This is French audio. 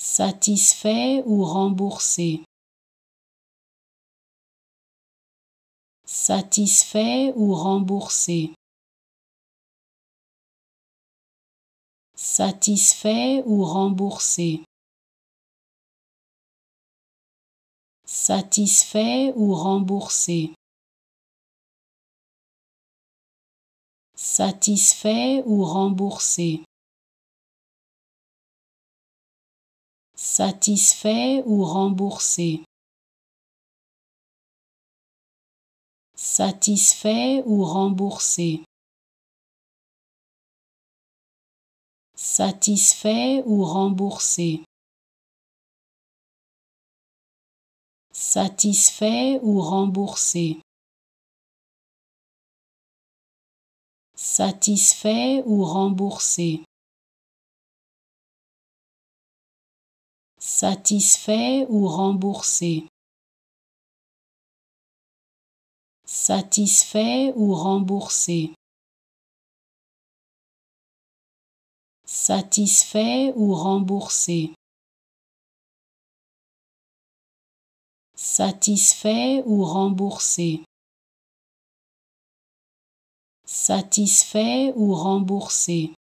Satisfait ou remboursé? Satisfait ou remboursé? Satisfait ou remboursé? Satisfait ou remboursé? Satisfait ou remboursé? Satisfait ou remboursé? Satisfait ou remboursé? Satisfait ou remboursé? Satisfait ou remboursé? Satisfait ou remboursé? Satisfait ou remboursé? Satisfait ou remboursé? Satisfait ou remboursé? Satisfait ou remboursé? Satisfait ou remboursé?